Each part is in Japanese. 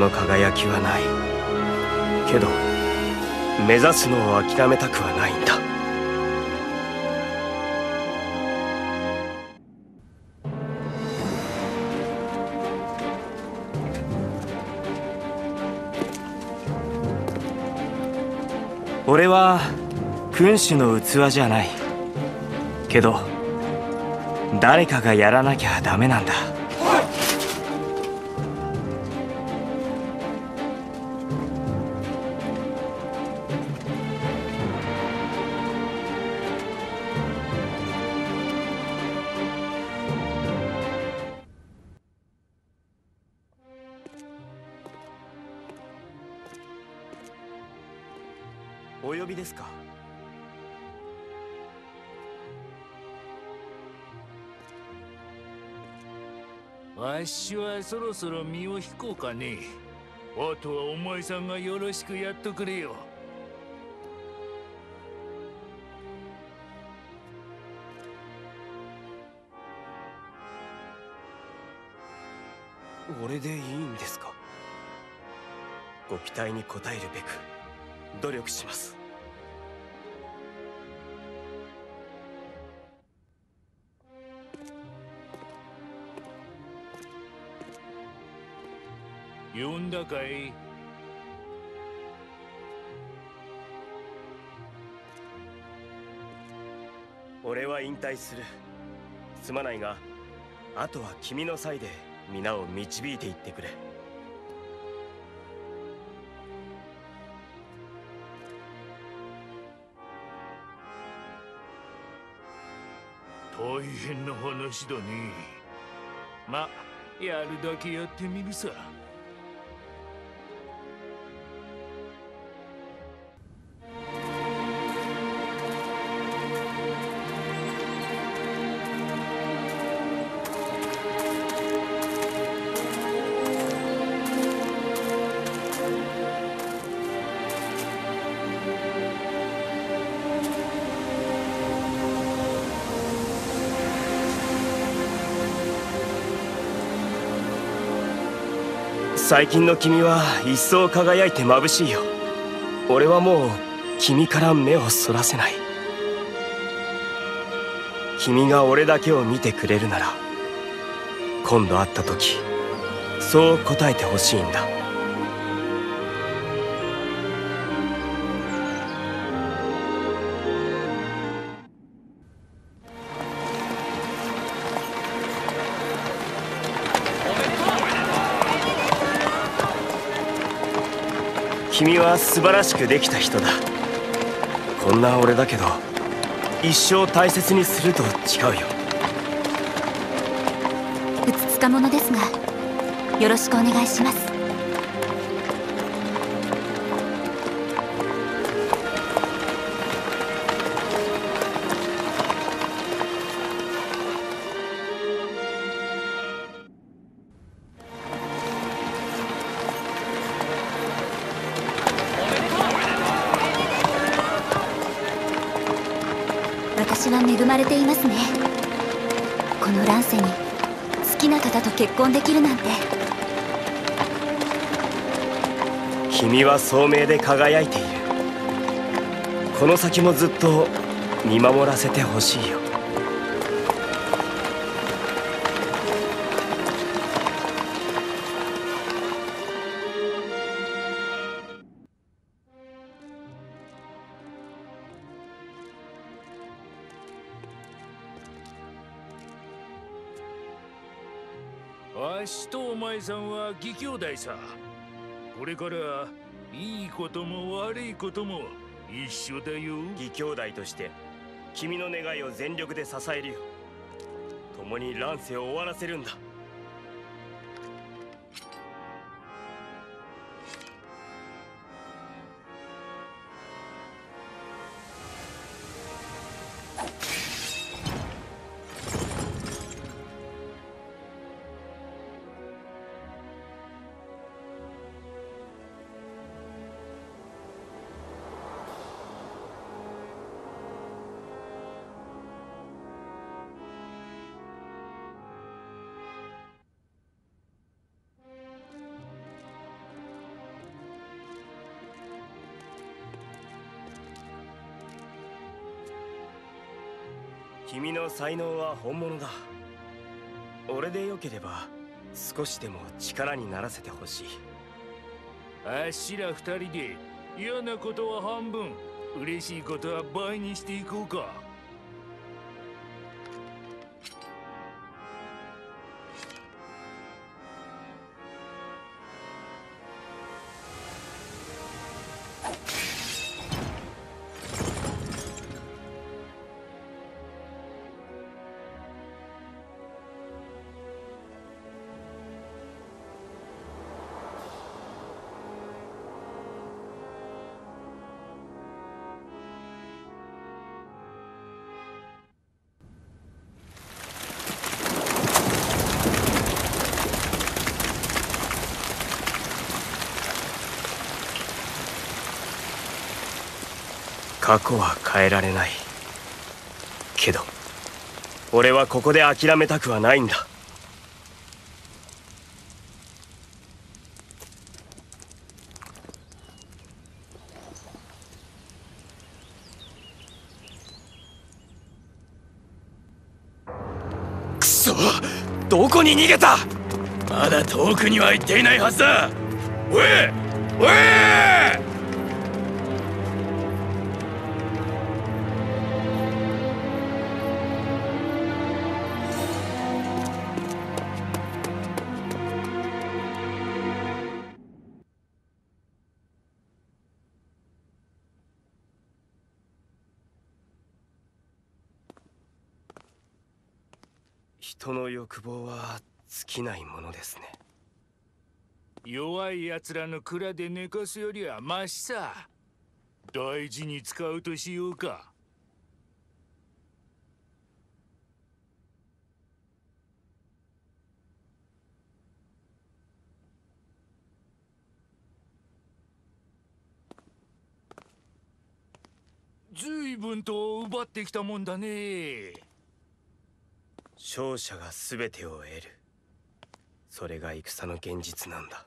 の輝きはない。けど目指すのを諦めたくはないんだ。俺は君主の器じゃない。けど誰かがやらなきゃダメなんだ。お呼びですか？わしはそろそろ身を引こうかね。あとはお前さんがよろしくやっとくれよ。俺でいいんですか？ご期待に応えるべく努力します呼んだかい？俺は引退する。すまないがあとは君の際で皆を導いていってくれ。大変な話だね。まやるだけやってみるさ最近の君は一層輝いて眩しいよ。俺はもう君から目をそらせない。君が俺だけを見てくれるなら今度会った時そう答えてほしいんだ。君は素晴らしくできた人だ。こんな俺だけど一生大切にすると誓うよ。うつつか者ですがよろしくお願いします。は恵まれていますね。この乱世に好きな方と結婚できるなんて。君は聡明で輝いている。この先もずっと見守らせてほしいよ。わしとお前さんは義兄弟さ。これからいいことも悪いことも一緒だよ。義兄弟として君の願いを全力で支えるよ。共に乱世を終わらせるんだ。君の才能は本物だ。俺でよければ少しでも力にならせてほしい。あっしら二人で嫌なことは半分。嬉しいことは倍にしていこうか。過去は変えられない。けど俺はここで諦めたくはないんだ。くそどこに逃げた？まだ遠くには行っていないはずだ。おいおい！人の欲望は尽きないものですね。弱い奴らの蔵で寝かすよりはマシさ。大事に使うとしようか。随分と奪ってきたもんだね。勝者が全てを得る。それが戦の現実なんだ。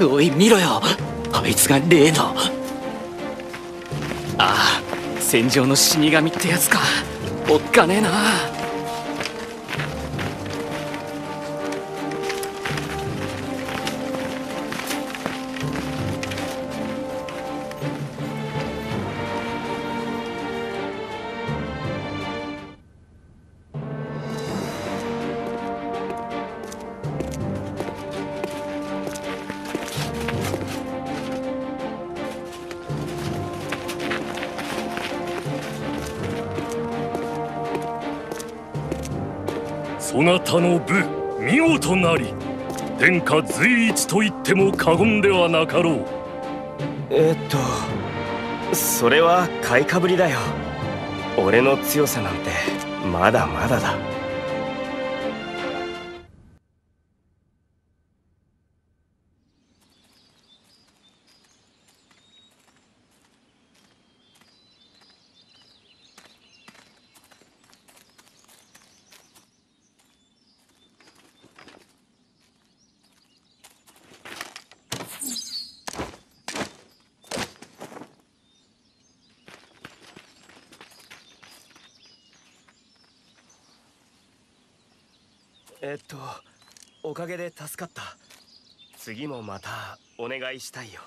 おい見ろよ。あいつが例のああ戦場の死神ってやつか。おっかねえな。そなたの部見事なり。天下随一と言っても過言ではなかろう。えっとそれは買いかぶりだよ。俺の強さなんてまだまだだ。えっとおかげで助かった。次もまたお願いしたいよ。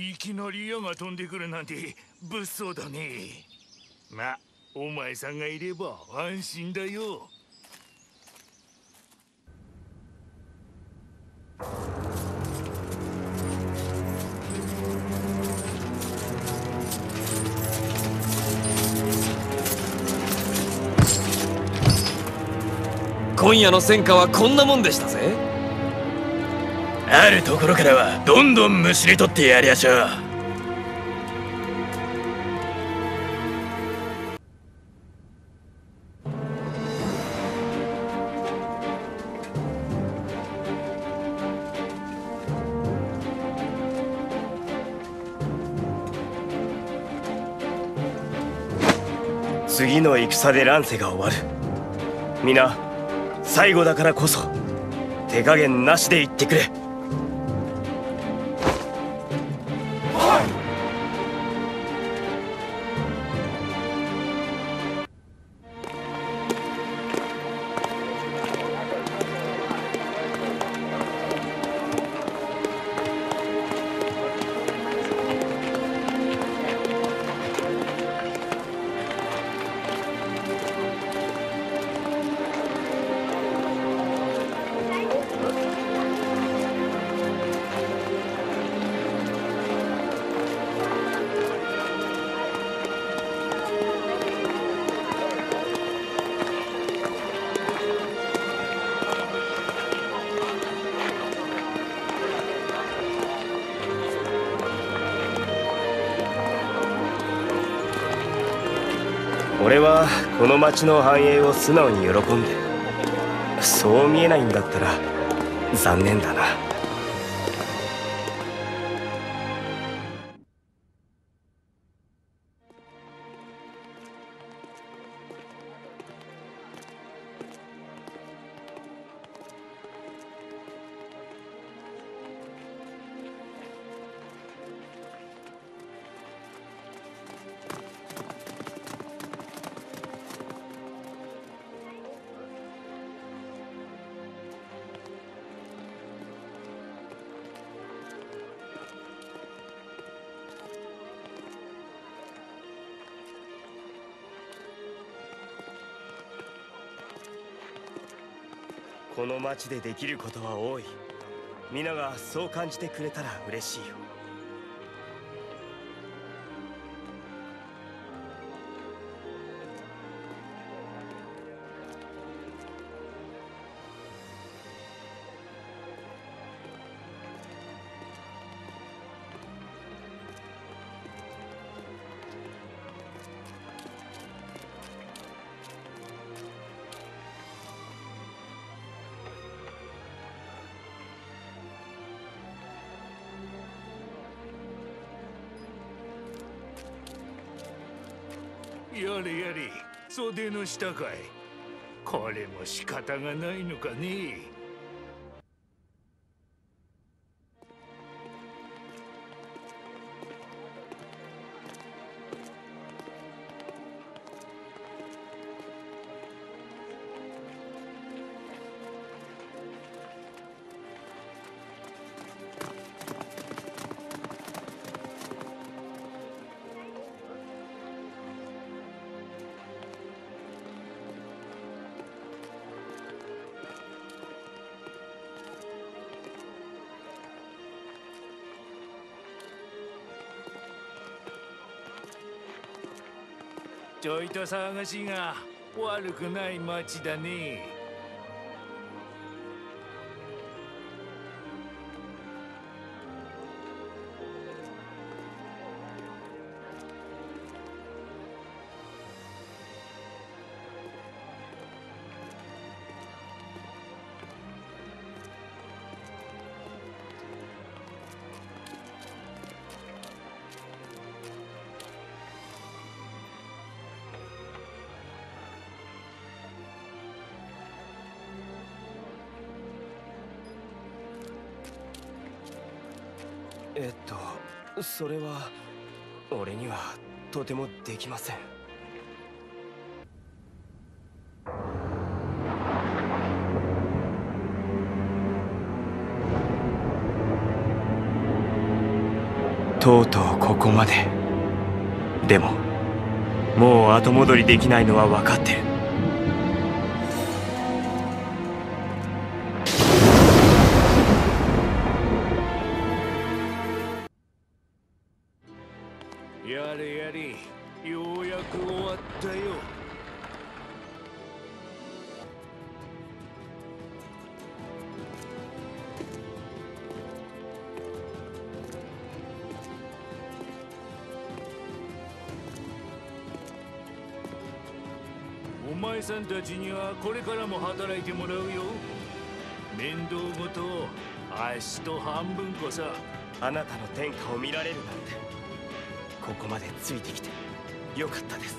いきなり矢が飛んでくるなんて物騒だね。まお前さんがいれば安心だよ。今夜の戦果はこんなもんでしたぜ。あるところからはどんどんむしり取ってやりやしょう。次の戦で乱世が終わる。皆最後だからこそ手加減なしで言ってくれ。この町の繁栄を素直に喜んでそう見えないんだったら残念だな。この町でできることは多い。皆がそう感じてくれたら嬉しいよ。やれやれ。袖の下かい。これも仕方がないのかね。ちょいと騒がしいが悪くない町だね。えっとそれは俺にはとてもできません。とうとうここまで。でももう後戻りできないのは分かってる。ったよ。お前さんたちにはこれからも働いてもらうよ。面倒ごと足と半分こさ。あなたの天下を見られるなんて。ここまでついてきてよかったです。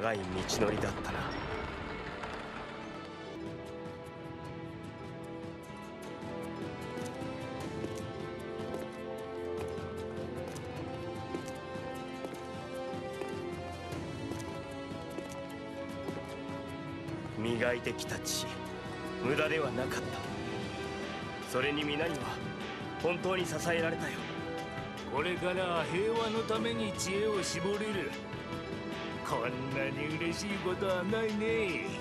長い道のりだったな。磨いてきた血無駄ではなかった。それに皆には本当に支えられたよ。これから平和のために知恵を絞れる。こんなに嬉しいことはないね。